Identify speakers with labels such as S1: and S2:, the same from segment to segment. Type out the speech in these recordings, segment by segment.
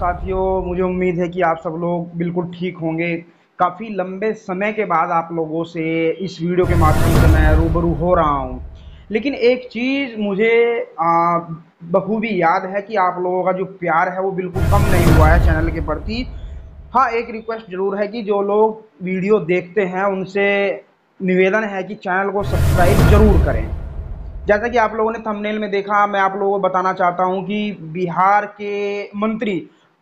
S1: साथियों, मुझे उम्मीद है कि आप सब लोग बिल्कुल ठीक होंगे। काफ़ी लंबे समय के बाद आप लोगों से इस वीडियो के माध्यम से मैं रूबरू हो रहा हूँ। लेकिन एक चीज़ मुझे बखूबी याद है कि आप लोगों का जो प्यार है वो बिल्कुल कम नहीं हुआ है चैनल के प्रति। हाँ एक रिक्वेस्ट ज़रूर है कि जो लोग वीडियो देखते हैं, उनसे निवेदन है कि चैनल को सब्सक्राइब ज़रूर करें। जैसा कि आप लोगों ने थंबनेल में देखा, मैं आप लोगों को बताना चाहता हूँ कि बिहार के मंत्री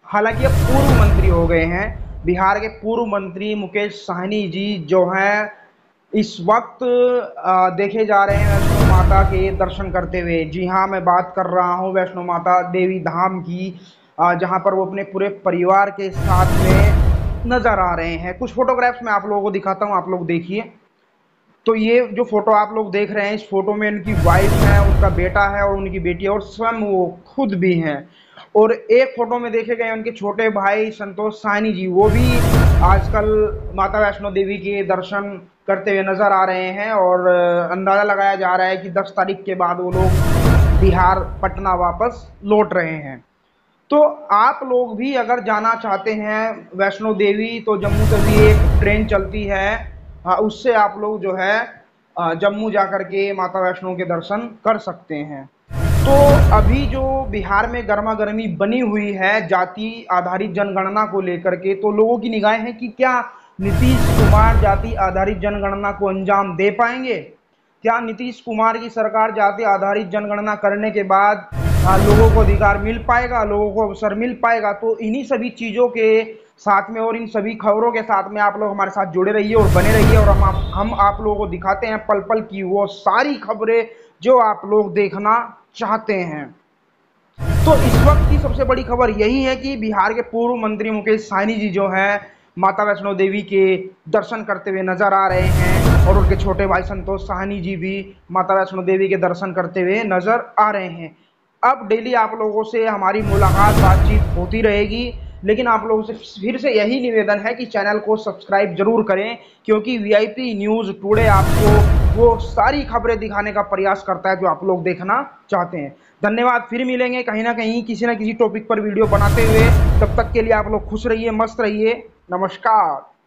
S1: हालाँकि अब पूर्व मंत्री हो गए हैं। बिहार के पूर्व मंत्री मुकेश साहनी जी जो हैं, इस वक्त देखे जा रहे हैं वैष्णो माता के दर्शन करते हुए। जी हाँ मैं बात कर रहा हूँ वैष्णो माता देवी धाम की जहाँ पर वो अपने पूरे परिवार के साथ में नज़र आ रहे हैं। कुछ फोटोग्राफ्स मैं आप लोगों को दिखाता हूँ, आप लोग देखिए। तो ये जो फ़ोटो आप लोग देख रहे हैं, इस फ़ोटो में उनकी वाइफ है, उनका बेटा है और उनकी बेटी है और स्वयं वो खुद भी हैं। और एक फ़ोटो में देखे गए उनके छोटे भाई संतोष साहनी जी, वो भी आजकल माता वैष्णो देवी के दर्शन करते हुए नज़र आ रहे हैं और अंदाज़ा लगाया जा रहा है कि 10 तारीख के बाद वो लोग बिहार, पटना वापस लौट रहे हैं। तो आप लोग भी अगर जाना चाहते हैं वैष्णो देवी तो जम्मू से भी एक ट्रेन चलती है। हाँ उससे आप लोग जो है जम्मू जा कर के माता वैष्णो के दर्शन कर सकते हैं। तो अभी जो बिहार में गर्मा गर्मी बनी हुई है, जाति आधारित जनगणना को लेकर के तो लोगों की निगाहें हैं कि क्या नीतीश कुमार जाति आधारित जनगणना को अंजाम दे पाएँगे? क्या नीतीश कुमार की सरकार जाति आधारित जनगणना करने के बाद लोगों को अधिकार मिल पाएगा, लोगों को अवसर मिल पाएगा? तो इन्हीं सभी चीज़ों के साथ में और इन सभी खबरों के साथ में आप लोग हमारे साथ जुड़े रहिए और बने रहिए और हम आप हम आप लोगों को दिखाते हैं पल पल की वो सारी खबरें जो आप लोग देखना चाहते हैं। तो इस वक्त की सबसे बड़ी खबर यही है कि बिहार के पूर्व मंत्री मुकेश साहनी जी जो हैं, माता वैष्णो देवी के दर्शन करते हुए नज़र आ रहे हैं और उनके छोटे भाई संतोष साहनी जी भी माता वैष्णो देवी के दर्शन करते हुए नज़र आ रहे हैं। अब डेली आप लोगों से हमारी मुलाकात बातचीत होती रहेगी। लेकिन आप लोगों से फिर से यही निवेदन है कि चैनल को सब्सक्राइब ज़रूर करें, क्योंकि वीआईपी न्यूज़ टुडे आपको वो सारी खबरें दिखाने का प्रयास करता है जो आप लोग देखना चाहते हैं। धन्यवाद, फिर मिलेंगे कहीं ना कहीं किसी ना किसी टॉपिक पर वीडियो बनाते हुए। तब तक के लिए आप लोग खुश रहिए, मस्त रहिए। नमस्कार।